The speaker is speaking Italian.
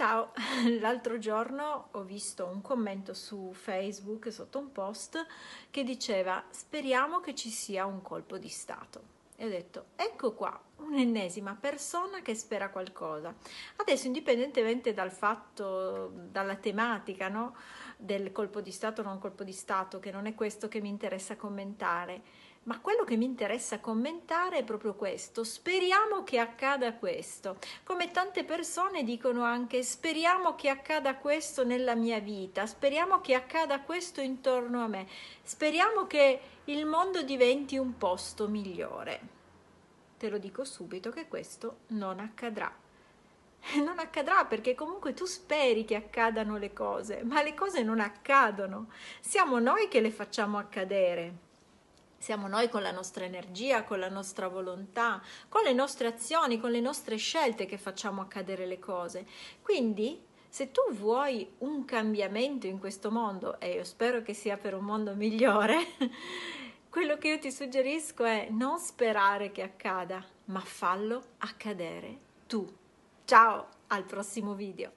Ciao, l'altro giorno ho visto un commento su Facebook sotto un post che diceva speriamo che ci sia un colpo di Stato. E ho detto ecco qua, un'ennesima persona che spera qualcosa. Adesso indipendentemente dal fatto, dalla tematica no? del colpo di Stato o non colpo di Stato, che non è questo che mi interessa commentare, ma quello che mi interessa commentare è proprio questo. Speriamo che accada questo. Come tante persone dicono anche speriamo che accada questo nella mia vita, speriamo che accada questo intorno a me, speriamo che il mondo diventi un posto migliore. Te lo dico subito che questo non accadrà. Non accadrà perché comunque tu speri che accadano le cose, ma le cose non accadono. Siamo noi che le facciamo accadere. Siamo noi con la nostra energia, con la nostra volontà, con le nostre azioni, con le nostre scelte che facciamo accadere le cose. Quindi, se tu vuoi un cambiamento in questo mondo, e io spero che sia per un mondo migliore, quello che io ti suggerisco è non sperare che accada, ma fallo accadere tu. Ciao, al prossimo video.